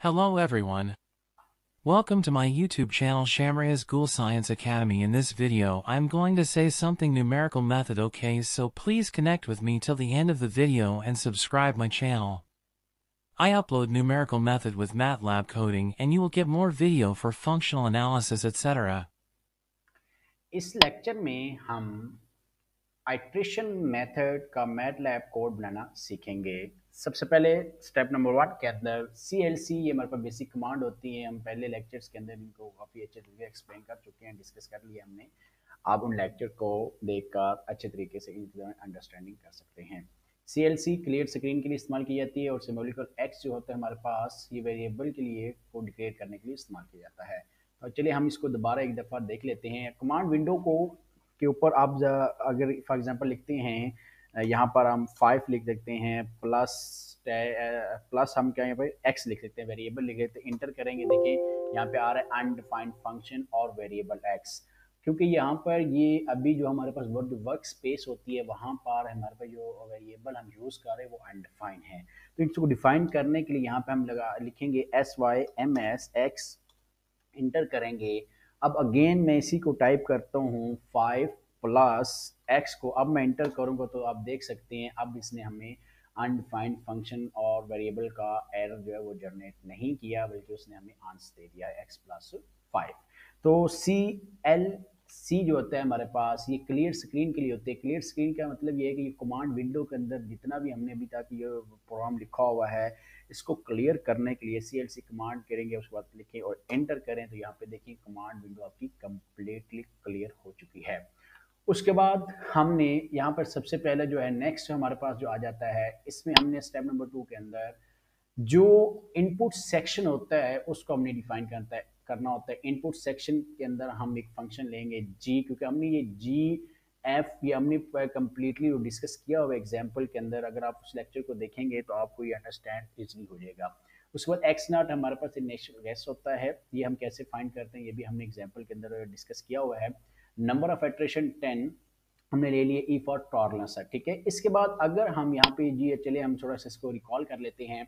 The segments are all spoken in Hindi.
Hello everyone. Welcome to my YouTube channel Shamria's Ghoul Science Academy. In this video, I'm going to say something numerical method okay so please connect with me till the end of the video and subscribe my channel. I upload numerical method with MATLAB coding and you will get more video for functional analysis etc. इस लेक्चर में हम आइट्रेशन मेथड का मैटलैब कोड बनाना सीखेंगे सबसे पहले स्टेप नंबर वन के अंदर सी एल सी ये हमारे पास बेसिक कमांड होती है। हम पहले लेक्चर्स के अंदर इनको काफ़ी अच्छे तरीके से एक्सप्लेन कर चुके हैं डिस्कस कर लिया हमने। आप उन लेक्चर को देखकर अच्छे तरीके से अंडरस्टैंडिंग कर सकते हैं। C L C clear screen के लिए इस्तेमाल की जाती है और सिम्बोलिकल एक्स जो होता है हमारे पास, ये वेरिएबल के लिए को डिक्लेयर करने के लिए इस्तेमाल किया जाता है। तो चलिए हम इसको दोबारा एक दफ़ा देख लेते हैं। कमांड विंडो को, के ऊपर आप अगर फॉर एग्ज़ाम्पल लिखते हैं यहाँ पर हम फाइव लिख देते हैं प्लस प्लस हम क्या यहाँ पर एक्स लिख सकते हैं वेरिएबल लिख देते हैं इंटर करेंगे देखिए यहाँ पे आ रहा है अनडिफाइंड फ़ंक्शन और वेरिएबल एक्स क्योंकि यहाँ पर ये अभी जो हमारे पास वर्ड वर्क स्पेस होती है, वहाँ पर हमारे पास जो वेरिएबल हम यूज़ कर रहे हैं, वो अनडिफाइन है। तो इसको डिफाइन करने के लिए यहाँ पे हम लगा, लिखेंगे S Y M S X enter करेंगे। अब अगेन मैं इसी को टाइप करता हूँ फाइव प्लस एक्स को अब मैं इंटर करूँगा तो आप देख सकते हैं, अब इसने हमें अनडिफाइंड फ़ंक्शन और वेरिएबल का एरर जो है वो जनरेट नहीं किया, बल्कि उसने हमें आंसर दे दिया एक्स प्लस फाइव तो सी एल सी जो होता है हमारे पास, ये क्लियर स्क्रीन के लिए होते हैं। क्लियर स्क्रीन का मतलब ये है कि ये कमांड विंडो के अंदर जितना भी हमने अभी तक ये प्रोग्राम लिखा हुआ है, इसको क्लियर करने के लिए सी एल सी कमांड करेंगे, उसके बाद लिखें और एंटर करें तो यहाँ पे देखिए कमांड विंडो आपकी कम्प्लीटली क्लियर हो चुकी है। उसके बाद हमने यहाँ पर सबसे पहले जो है नेक्स्ट हमारे पास जो आ जाता है, इसमें हमने स्टेप नंबर टू के अंदर जो इनपुट सेक्शन होता है, उसको हमने डिफाइन करता है, करना होता है। इनपुट सेक्शन के अंदर हम एक फ़ंक्शन लेंगे जी क्योंकि हमने ये जी एफ़ ये हमने कम्प्लीटली डिस्कस किया हुआ एग्ज़ाम्पल के अंदर। अगर आप उस लेक्चर को देखेंगे तो आपको ये अंडरस्टैंड इजली हो जाएगा। उसके बाद एक्स नाट हमारे पास नेचुरल गैस होता है, ये हम कैसे फाइंड करते हैं, ये भी हमने एग्ज़ाम्पल के अंदर डिस्कस किया हुआ है। नंबर ऑफ़ एट्रेशन टेन हमने ले लिए ई फॉर टॉर्लस ठीक है? इसके बाद अगर हम यहाँ पे जी चले हम थोड़ा सा इसको रिकॉल कर लेते हैं।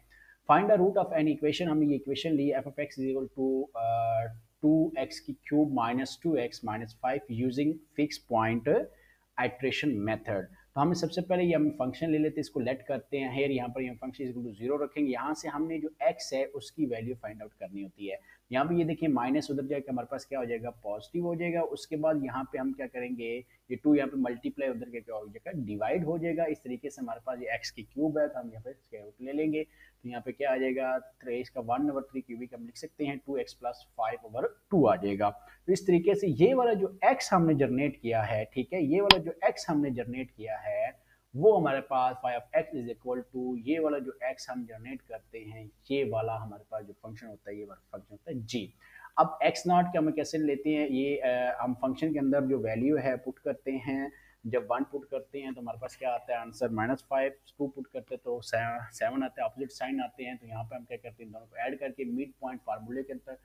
Find the root of an equation हमने ये equation Lee F of X is to two X की cube minus two X minus five using fix point iteration method तो हमें सबसे पहले ये हम फ़ंक्शन ले लेते हैं, इसको लेट करते हैं। हेयर यहाँ पर ये फ़ंक्शन इज़ टू ज़ीरो रखेंगे। यहाँ से हमने जो एक्स है, उसकी वैल्यू फाइंड आउट करनी होती है। यहाँ पे ये देखिए माइनस उधर जाएगा हमारे पास क्या हो जाएगा? पॉजिटिव हो जाएगा। उसके बाद यहाँ पे हम क्या करेंगे? ये टू यहाँ पे मल्टीप्लाई उधर के क्या हो जाएगा? डिवाइड हो जाएगा। इस तरीके से हमारे पास ये एक्स की क्यूब है तो हम यहाँ पे स्क्वायर रूट ले लेंगे। तो यहाँ पे क्या आ जाएगा? थ्री इसका वन ओवर थ्री क्यूबिक हम लिख सकते हैं। Two X plus five over two आ जाएगा। तो इस तरीके से ये वाला जो एक्स हमने जनरेट किया है, ठीक है? ये वाला जो एक्स हमने जनरेट किया है वो हमारे पास five of X is equal to ये वाला जो एक्स हम जनरेट करते हैं, ये वाला हमारे पास जो फ़ंक्शन होता है, ये वाला फ़ंक्शन होता है जी अब एक्स नॉट के हम कैसे लेते हैं? ये हम फ़ंक्शन के अंदर जो वैल्यू है पुट करते हैं। जब वन पुट करते हैं तो हमारे पास क्या आता है? Answer minus five to put करते हैं तो सेवन आते हैं अपोजिट साइन आते हैं। तो यहाँ पे हम क्या करते हैं? दोनों को ऐड करके मिड पॉइंट फार्मूले के अंदर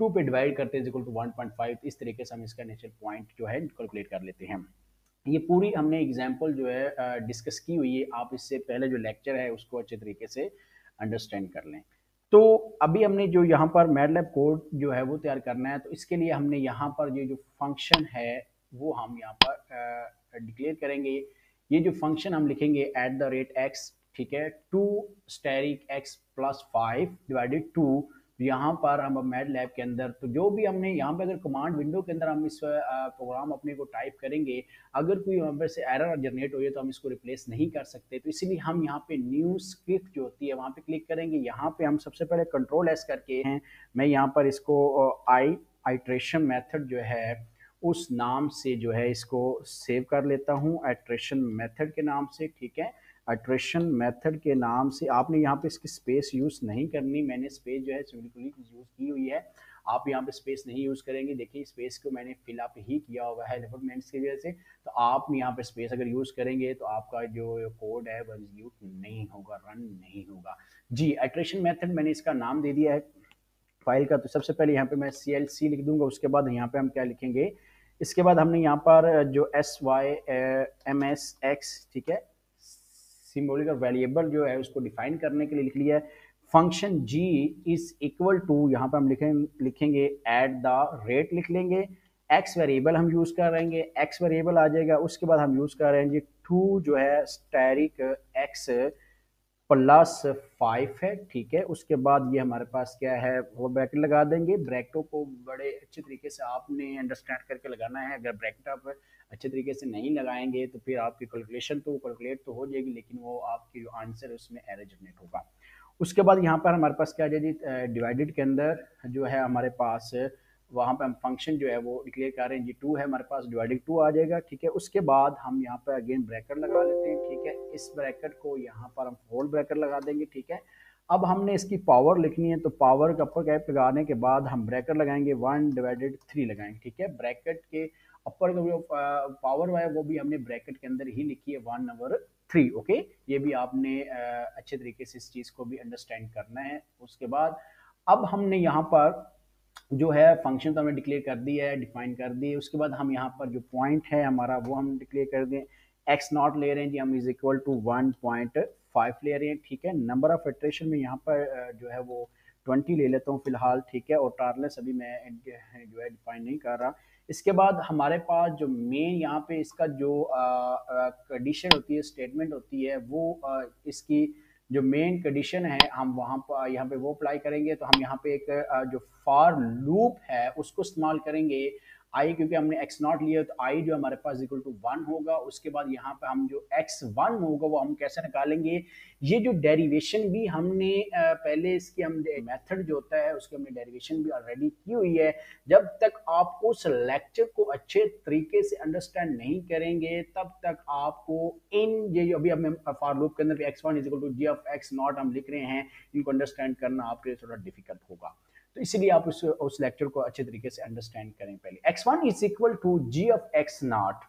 टू पे डिवाइड करते हैं equal to one point five इस तरीके से हम इसका नेचुरल पॉइंट जो है कैलकुलेट कर लेते हैं। ये पूरी हमने एग्ज़ाम्पल जो है डिस्कस की हुई है। आप इससे पहले जो लेक्चर है, उसको अच्छे तरीके से अंडरस्टैंड कर लें। तो अभी हमने जो यहाँ पर मैडलैब कोड जो है, वो तैयार करना है। तो इसके लिए हमने यहाँ पर ये जो फ़ंक्शन है, वो हम यहाँ पर डिक्लेयर करेंगे। ये जो फ़ंक्शन हम लिखेंगे एट द रेट एक्स ठीक है? Two asterisk X plus five divided two तो यहाँ पर हम मैड लैब के अंदर तो जो भी हमने यहाँ पे अगर कमांड विंडो के अंदर हम इस प्रोग्राम अपने को टाइप करेंगे, अगर कोई वहाँ पर से एरर जनरेट हो जाए तो हम इसको रिप्लेस नहीं कर सकते। तो इसीलिए हम यहाँ पे न्यू स्क्रिप्ट जो होती है वहाँ पे क्लिक करेंगे। यहाँ पे हम सबसे पहले कंट्रोल एस करके हैं। मैं यहाँ पर इसको आई आइट्रेशन मैथड जो है, उस नाम से जो है इसको सेव कर लेता हूँ। आइट्रेशन मैथड के नाम से, ठीक है? अट्रेशन मेथड के नाम से, आपने यहाँ पे इसकी स्पेस यूज़ नहीं करनी। मैंने स्पेस जो है सिम्पली यूज़ की हुई है। आप यहाँ पे स्पेस नहीं यूज़ करेंगे। देखिए स्पेस को मैंने फिलअप ही किया हुआ है डेवलपमेंट्स की वजह से। तो आप यहाँ पे स्पेस अगर यूज़ करेंगे तो आपका जो कोड है वह एग्जीक्यूट नहीं होगा रन नहीं होगा। जी एट्रेशन मेथड मैंने इसका नाम दे दिया है फ़ाइल का। तो सबसे पहले यहाँ पे मैं सी एल सी लिख दूँगा। उसके बाद यहाँ पे हम क्या लिखेंगे? इसके बाद हमने यहाँ पर जो S Y M S X ठीक है? सिम्बोलिक और वेरिएबल जो है उसको डिफाइन करने के लिए लिख लिया है। Function G is equal to यहाँ पर हम लिखें, लिखेंगे एट द रेट लिख लेंगे। एक्स वेरिएबल हम यूज़ कर रहेंगे एक्स वेरिएबल आ जाएगा, उसके बाद हम यूज़ कर रहे हैं जी टू जो है स्टेरिक एक्स प्लस फाइव है, ठीक है? उसके बाद ये हमारे पास क्या है, वो ब्रैकेट लगा देंगे। ब्रैकेटों को बड़े अच्छे तरीके से आपने अंडरस्टैंड करके लगाना है। अगर ब्रैकेट आप अच्छे तरीके से नहीं लगाएँगे तो फिर आपकी कैलकुलेशन तो कैलकुलेट तो हो जाएगी, लेकिन वो आपकी जो आंसर है, उसमें एरर जनरेट होगा। उसके बाद यहाँ पर हमारे पास क्या जाएगी डिवाइडेड के अंदर जो है हमारे पास वहाँ पे हम फ़ंक्शन जो है वो डिक्लेयर कर रहे हैं, जी टू है हमारे पास डिवाइडेड टू आ जाएगा, ठीक है? उसके बाद हम यहाँ पर अगेन ब्रैकेट लगा लेते हैं, ठीक है? इस ब्रैकेट को यहाँ पर हम होल ब्रैकेट लगा देंगे, ठीक है? अब हमने इसकी पावर लिखनी है तो पावर का अपर कैप लगाने के बाद हम ब्रैकेट लगाएँगे वन डिवाइडेड थ्री लगाएँगे, ठीक है? ब्रैकेट के अपर का जो पावर है, वो भी हमने ब्रैकेट के अंदर ही लिखी है वन नंबर थ्री ओके ये भी आपने अच्छे तरीके से इस चीज़ को भी अंडरस्टैंड करना है। उसके बाद अब हमने यहाँ पर जो है फ़ंक्शन तो हमने डिक्लेयर कर दी है डिफाइन कर दी है उसके बाद हम यहाँ पर जो पॉइंट है हमारा वो हम डिक्लेयर कर दें। एक्स नॉट ले रहे हैं जी हम is equal to one point five ले रहे हैं ठीक है? नंबर ऑफ़ इटरेशन में यहाँ पर जो है वो ट्वेंटी ले लेता हूँ फ़िलहाल ठीक है? और टारलेस अभी मैं जो है डिफाइन नहीं कर रहा। इसके बाद हमारे पास जो मेन यहाँ पे इसका जो कंडीशन होती है स्टेटमेंट होती है वो आ, इसकी जो मेन कंडीशन है, हम वहाँ पर, यहाँ पे वो अप्लाई करेंगे तो हम यहाँ पे एक जो फार लूप है, उसको इस्तेमाल करेंगे आई क्योंकि हमने एक्स नॉट लिया तो आई जो हमारे पास इक्वल टू वन होगा, उसके बाद यहाँ पे हम जो एक्स वन होगा, वो हम कैसे निकालेंगे? ये जो डेरिवेशन भी हमने पहले इसकी हम मेथड जो होता है, उसकी हमने डेरिवेशन भी ऑलरेडी की हुई है। जब तक आप उस लेक्चर को अच्छे तरीके से अंडरस्टैंड नहीं करेंगे, तब तक आपको इन ये जो अभी हमें फॉर लूप के अंदर X one is equal to G of X naught हम लिख रहे हैं, इनको अंडरस्टैंड करना आपके लिए थोड़ा डिफ़िकल्ट होगा। तो इसलिए आप उस उस लेक्चर को अच्छे तरीके से अंडरस्टैंड करें पहले। X one is equal to G of X naught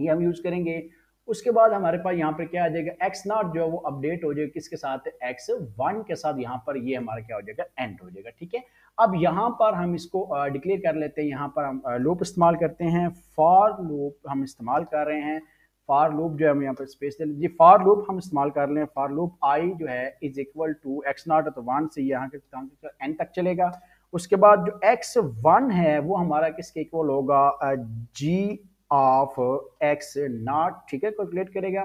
ये हम यूज़ करेंगे। उसके बाद हमारे पास यहाँ पर क्या आ जाएगा? एक्स नॉट जो है वो अपडेट हो जाएगा। किसके साथ? एक्स वन के साथ यहाँ पर ये हमारा क्या हो जाएगा? एंड हो जाएगा, ठीक है? अब यहाँ पर हम इसको डिक्लेयर कर लेते हैं। यहाँ पर हम लूप इस्तेमाल करते हैं। फॉर लूप हम इस्तेमाल कर रहे हैं। फार लूप जो है हम यहाँ पर स्पेस दे लीजिए फार लूप हम इस्तेमाल कर लें। फार लूप आई जो है is equal to X naught तो वन से यहाँ के एन तक चलेगा। उसके बाद जो एक्स वन है, वो हमारा किसके इक्वल होगा? जी ऑफ़ एक्स नॉट ठीक है? कैलकुलेट करेगा।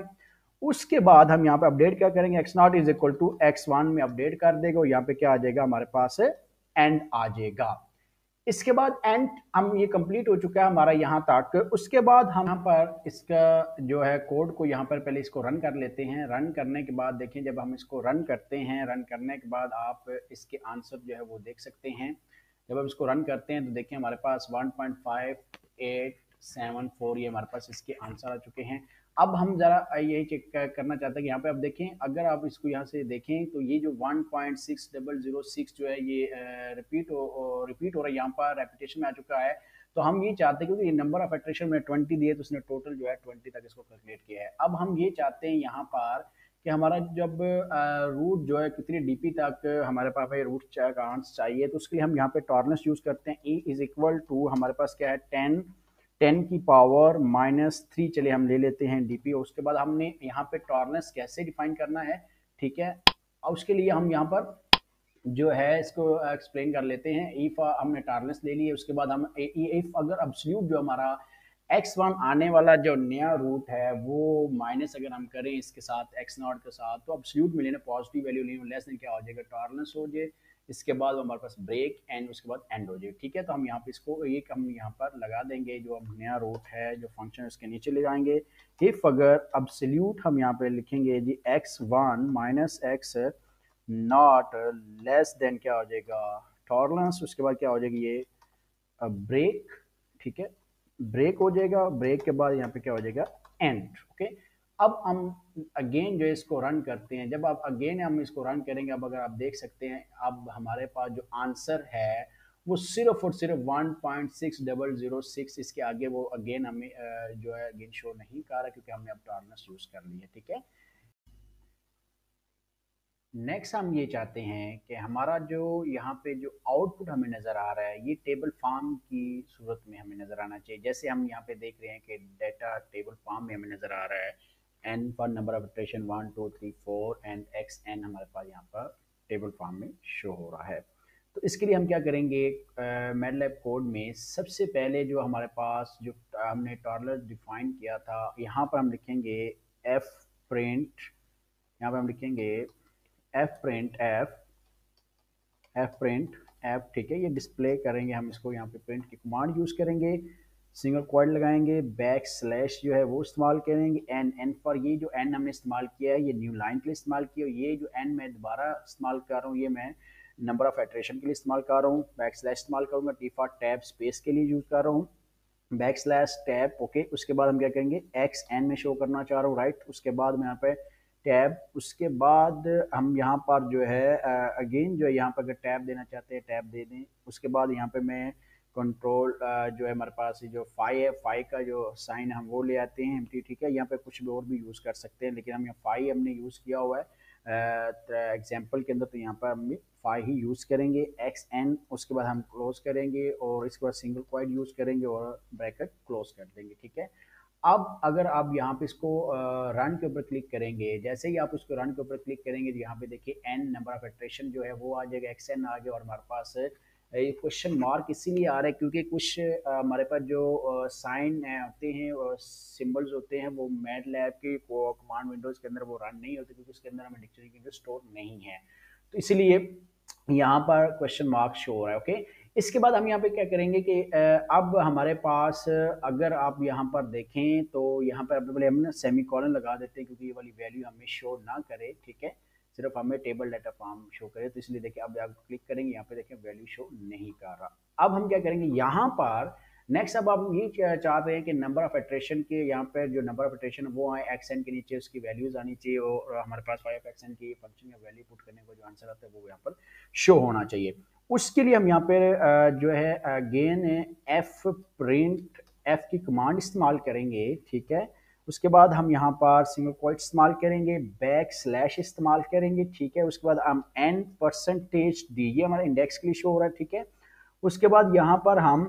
उसके बाद हम यहाँ पे अपडेट क्या करेंगे? X naught is equal to X one में अपडेट कर देगा और यहाँ पे क्या आ जाएगा? हमारे पास एंड आ जाएगा। इसके बाद एंड हम ये कंप्लीट हो चुका है हमारा यहाँ तक उसके बाद हम यहाँ पर इसका जो है कोड को यहाँ पर पहले इसको रन कर लेते हैं। रन करने के बाद देखें, जब हम इसको रन करते हैं रन करने के बाद आप इसके आंसर जो है वो देख सकते हैं। जब हम इसको रन करते हैं तो देखें हमारे पास one point five eight seven four ये हमारे पास इसके आंसर आ चुके हैं। अब हम ज़रा यही चेक करना चाहते हैं कि यहाँ पे आप देखें, अगर आप इसको यहाँ से देखें तो ये जो one point six double zero six जो है ये रिपीट हो रिपीट हो रहा है, यहाँ पर रेपिटेशन में आ चुका है तो हम ये चाहते हैं क्योंकि ये नंबर ऑफ़ एट्रेशन में ट्वेंटी दिए तो उसने टोटल जो है ट्वेंटी तक इसको कैलकुलेट किया है। अब हम ये चाहते हैं यहाँ पर कि हमारा जब रूट जो है कितनी डीपी तक हमारे पास भाई रूट चाहिए तो उसके लिए हम यहाँ पे टॉर्नेस यूज़ करते हैं ई इज़ इक्वल टू हमारे पास क्या है टेन टेन की पावर माइनस थ्री चले हम ले लेते हैं डीपी उसके बाद हमने यहाँ पे टॉर्नेस कैसे डिफाइन करना है, ठीक है? और उसके लिए हम यहाँ पर जो है, इसको एक्सप्लेन कर लेते हैं। इफ़ हमने टॉर्नेस ले ली उसके बाद हम इफ़ अगर अब्सल्यूट जो हमारा एक्स वन आने वाला जो नया रूट है, वो माइनस अगर हम करें इसके साथ एक्स नॉट के साथ तो अब्सल्यूट मिले ना पॉजिटिव वैल्यू नहीं लेस देन क्या हो जाएगा? टॉर्नेस हो जाए। इसके बाद हमारे पास ब्रेक एंड उसके बाद एंड हो जाए ठीक है तो हम यहाँ पे इसको एक हम यहाँ पर लगा देंगे जो अब नया रूट है, जो फ़ंक्शन उसके नीचे ले जाएँगे। इफ़ अगर अब हम यहाँ पे लिखेंगे G X one minus X naught less than क्या हो जाएगा? टॉर्लेंस उसके बाद क्या हो जाएगी ये? ब्रेक ठीक है? ब्रेक हो जाएगा ब्रेक के बाद यहाँ पे क्या हो जाएगा? एंड ओके अब हम अगेन जो इसको रन करते हैं। जब आप अगेन हम इसको रन करेंगे, अब अगर आप देख सकते हैं, अब हमारे पास जो आंसर है, वो सिर्फ़ और सिर्फ़ one point six double zero six इसके आगे वो अगेन हमें जो है अगेन शो नहीं कर रहा क्योंकि हमने अब टॉर्नस यूज़ कर ली है, ठीक है? नेक्स्ट हम ये चाहते हैं कि हमारा जो यहाँ पे जो आउटपुट हमें नज़र आ रहा है, ये टेबल फॉर्म की सूरत में हमें नज़र आना चाहिए। जैसे हम यहाँ पे देख रहे हैं कि डेटा टेबल फॉर्म में हमें नज़र आ रहा है। एन पर number of iteration one two three four and X N हमारे पास यहाँ पर टेबल फॉर्म में शो हो रहा है। तो इसके लिए हम क्या करेंगे? मेडलैब कोड में सबसे पहले जो हमारे पास जो हमने टॉर्लर डिफाइन किया था, यहाँ पर हम लिखेंगे एफ़ प्रिंट यहाँ पर हम लिखेंगे F print F F print F ठीक है? ये डिस्प्ले करेंगे हम इसको, यहाँ पे प्रिंट की कमांड यूज़ करेंगे। सिंगल क्वाड लगाएँगे बैक स्लैश जो है वो इस्तेमाल करेंगे एन एन फॉर ये जो एन हमने इस्तेमाल किया है, ये न्यू लाइन के लिए इस्तेमाल किया ये जो एन मैं दोबारा इस्तेमाल कर रहा हूँ, ये मैं नंबर ऑफ़ एट्रेशन के लिए इस्तेमाल कर रहा हूँ बैक स्लैश इस्तेमाल करूँगा टी फॉर टैब स्पेस के लिए यूज़ कर रहा हूँ बैक स्लैश टैब ओके उसके बाद हम क्या करेंगे एक्स एन में शो करना चाह रहा हूँ राइट उसके बाद मैं यहाँ पे टैब उसके बाद हम यहाँ पर जो है अगेन जो है, यहाँ पर अगर टैब देना चाहते हैं टैब दे दें, उसके बाद यहाँ पे मैं कंट्रोल जो है हमारे पास जो फाई है फाई का जो साइन हम वो ले आते हैं एम ठीक है? यहाँ पे कुछ भी और भी यूज़ कर सकते हैं, लेकिन हम यहाँ फाई हमने यूज़ किया हुआ है। एग्ज़ाम्पल के अंदर तो यहाँ पर हम फाई ही यूज़ करेंगे एक्स एन उसके बाद हम क्लोज करेंगे और इसके बाद सिंगल क्वाइड यूज़ करेंगे और ब्रैकेट क्लोज कर देंगे, ठीक है? अब अगर आप यहाँ पे इसको रन के ऊपर क्लिक करेंगे, जैसे ही आप उसको रन के ऊपर क्लिक करेंगे तो यहाँ पे देखिए एन नंबर ऑफ़ एट्रेशन जो है वो आ जाएगा एक्स एन आ गया और हमारे पास ये क्वेश्चन मार्क इसीलिए आ रहा है क्योंकि कुछ हमारे पास जो साइन होते हैं सिंबल्स होते हैं, वो मैट लैब के कमांड विंडोज़ के अंदर वो रन नहीं होते क्योंकि उसके अंदर हमें डिक्शनरी के अंदर स्टोर नहीं है। तो इसीलिए यहाँ पर क्वेश्चन मार्क शो हो रहा है ओके इसके बाद हम यहाँ पे क्या करेंगे कि अब हमारे पास, अगर आप यहाँ पर देखें तो यहाँ पर अपने हम सेमी कॉलन लगा देते हैं क्योंकि ये वाली वैल्यू हमें शो ना करे, ठीक है? सिर्फ़ हमें टेबल डाटा फॉर्म शो करे तो इसलिए देखिए, अब आप क्लिक करेंगे, यहाँ पे देखें वैल्यू शो नहीं कर रहा। अब हम क्या करेंगे? यहाँ पर नेक्स्ट अब आप ये चाहते हैं कि नंबर ऑफ़ एट्रेशन के यहाँ पर जो नंबर ऑफ़ एट्रेशन वो आए एक्सन के नीचे उसकी वैल्यूज़ आनी चाहिए, और हमारे पास फाइव एक्सन की फ़ंक्शन का वैल्यू पुट करने का जो आंसर आता है, वो यहाँ पर शो होना चाहिए। उसके लिए हम यहाँ पर जो है अगेन एफ़ प्रिंट एफ़ की कमांड इस्तेमाल करेंगे, ठीक है? उसके बाद हम यहाँ पर सिंगल क्वाइट इस्तेमाल करेंगे बैक स्लैश इस्तेमाल करेंगे, ठीक है? उसके बाद हम एन परसेंटेज डी ये हमारा इंडेक्स के लिए शो हो रहा है, ठीक है? उसके बाद यहाँ पर हम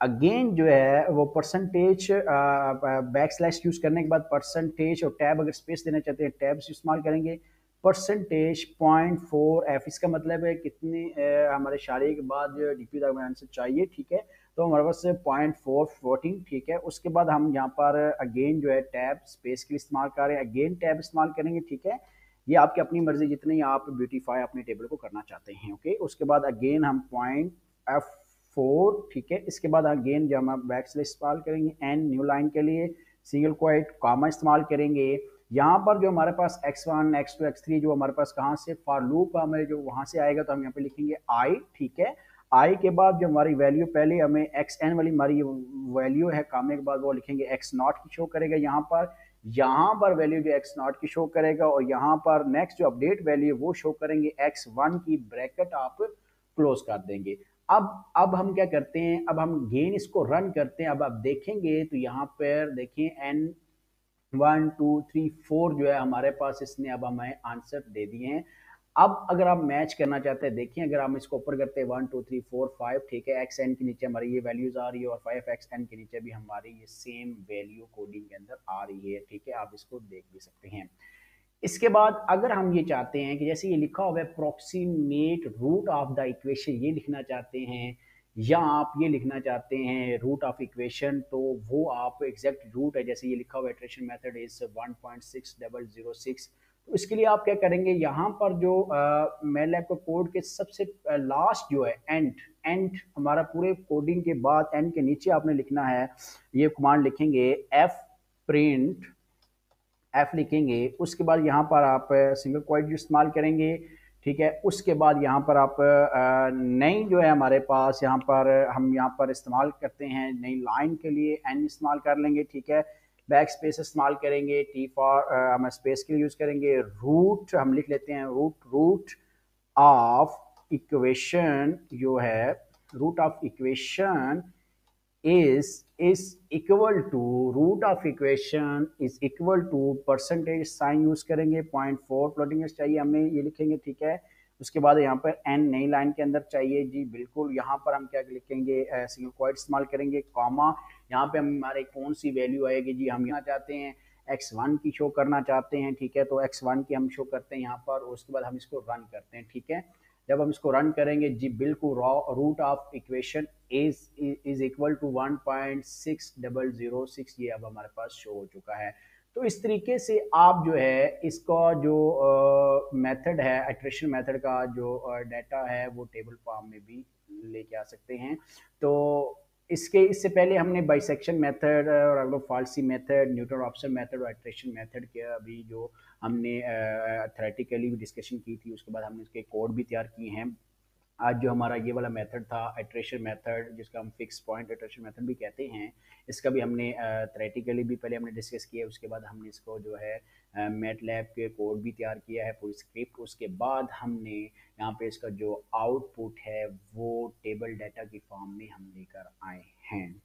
अगेन जो है, वो परसेंटेज बैक स्लैश यूज़ करने के बाद परसेंटेज और टैब अगर स्पेस देना चाहते हैं टैब इस्तेमाल करेंगे। परसेंटेज पॉइंट फोर एफ़ इसका मतलब है कितने हमारे शारे के बाद डी पी आंसर चाहिए, ठीक है? तो हमारे पास पॉइंट फोर फोर्टीन ठीक है। उसके बाद हम यहाँ पर अगेन जो है टैब स्पेस के लिए इस्तेमाल कर रहे हैं। अगेन टैब इस्तेमाल करेंगे, ठीक है। ये आपकी अपनी मर्ज़ी, जितनी आप ब्यूटीफाई अपने टेबल को करना चाहते हैं ओके उसके बाद अगेन हम पॉइंट एफ़ फोर ठीक है। इसके बाद अगेन जो हम बैक स्लेस इस्तेमाल करेंगे एन न्यू लाइन के लिए सिंगल क्वाइट कामा इस्तेमाल करेंगे। यहाँ पर जो हमारे पास X one X two X three जो हमारे पास कहाँ से फॉर लूप हमें जो वहाँ से आएगा तो हम यहाँ पे लिखेंगे आई ठीक है। आई के बाद जो हमारी वैल्यू पहले हमें एक्स एन वाली हमारी वैल्यू है, कामने के बाद वो लिखेंगे एक्स नॉट की शो करेगा यहाँ पर। यहाँ पर वैल्यू जो एक्स नॉट की शो करेगा और यहाँ पर नेक्स्ट जो अपडेट वैल्यू वो शो करेंगे एक्स वन की ब्रैकेट आप क्लोज कर देंगे। अब अब हम क्या करते हैं? अब हम गेन इसको रन करते हैं। अब आप देखेंगे तो यहाँ पर देखें N one two three four जो है हमारे पास इसने अब हमें आंसर दे दिए हैं। अब अगर आप मैच करना चाहते हैं, देखिए अगर हम इसको ऊपर करते हैं one two three four five ठीक है एक्स एन के नीचे हमारी ये वैल्यूज़ आ रही है और फाइव एक्स एन के नीचे भी हमारी ये सेम वैल्यू कोडिंग के अंदर आ रही है, ठीक है, आप इसको देख भी सकते हैं। इसके बाद अगर हम ये चाहते हैं कि जैसे ये लिखा हुआ है approximate root of the equation ये लिखना चाहते हैं, या आप ये लिखना चाहते हैं रूट ऑफ़ इक्वेशन तो वो आप एग्जैक्ट रूट है, जैसे ये लिखा हुआ iteration method is one point six double zero six तो इसके लिए आप क्या करेंगे, यहाँ पर जो मेल का कोड के सबसे लास्ट जो है एंड एंड हमारा पूरे कोडिंग के बाद एंड के नीचे आपने लिखना है, ये कमांड लिखेंगे एफ़ प्रिंट एफ़ लिखेंगे, उसके बाद यहाँ पर आप सिंगल क्वाइट इस्तेमाल करेंगे, ठीक है, उसके बाद यहाँ पर आप नई जो है हमारे पास, यहाँ पर हम यहाँ पर इस्तेमाल करते हैं नई लाइन के लिए एन इस्तेमाल कर लेंगे, ठीक है बैक स्पेस इस्तेमाल करेंगे टी फॉर हम स्पेस के लिए यूज़ करेंगे, रूट, हम लिख लेते हैं रूट रूट ऑफ़ इक्वेशन जो है, root of equation is is equal to root of equation is equal to percentage sign use करेंगे, पॉइंट फोर फ्लोटिंग चाहिए, हमें ये लिखेंगे, ठीक है? उसके बाद यहाँ पर एन नई लाइन के अंदर चाहिए, जी बिल्कुल, यहाँ पर हम क्या लिखेंगे सिंगल क्वाइट इस्तेमाल करेंगे कॉमा यहाँ पे हमारे कौन सी वैल्यू आएगी? जी, हम यहाँ चाहते हैं एक्स वन की शो करना चाहते हैं, ठीक है? तो एक्स वन की हम शो करते हैं यहाँ पर, उसके बाद हम इसको रन करते हैं, ठीक है? जब हम इसको रन करेंगे, जी, बिल्कुल root of equation is is equal to one point six double zero six ये अब हमारे पास शो हो चुका है। तो इस तरीके से आप जो है, इसका जो मेथड है एट्रेशन मेथड का जो डाटा है, वो टेबल फॉर्म में भी लेके आ सकते हैं। तो इसके, इससे पहले हमने बाइसेक्शन मेथड और अगर falsi method Newton Raphson method और एट्रेशन मेथड के अभी जो हमने थ्रेटिकली भी डिस्कशन की थी, उसके बाद हमने उसके कोड भी तैयार किए हैं। आज जो हमारा ये वाला मेथड था एट्रेशन मेथड जिसका हम फिक्स पॉइंट एट्रेशन मेथड भी कहते हैं, इसका भी हमने थ्रेटिकली भी पहले हमने डिस्कस किया, उसके बाद हमने इसको जो है मेट लैब के कोड भी तैयार किया है, पूरी स्क्रिप्ट उसके बाद हमने यहाँ पे इसका जो आउटपुट है, वो टेबल डाटा की फॉर्म में हम लेकर आए हैं।